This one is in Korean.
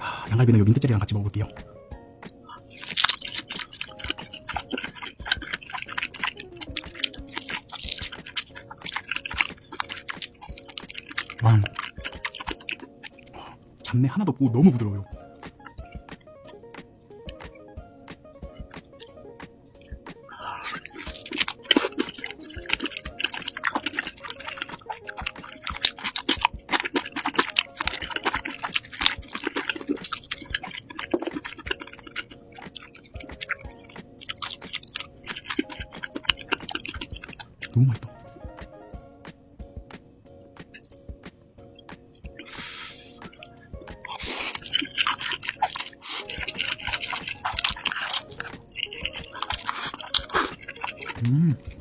아, 양갈비는 요 민트젤리랑 같이 먹어볼게요. 와, 잡내 하나도 없고 너무 부드러워요. うまいと。うん。